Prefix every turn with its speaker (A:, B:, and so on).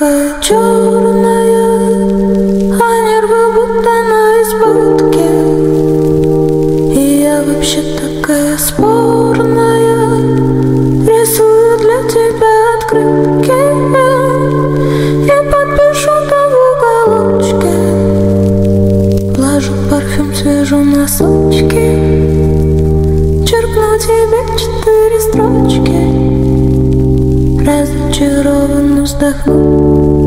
A: такая черная, а нервы будто на избытке. И я вообще такая спорная, рисую для тебя открытки. И подпишу там в уголочке, Вложу парфюм, свяжу носочки, черкну тебе четыре строчки разочарованно вздохну